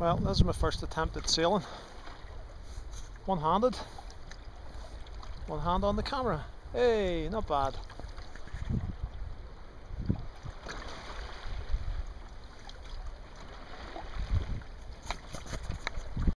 Well, this is my first attempt at sailing. One-handed. One hand on the camera. Hey, not bad.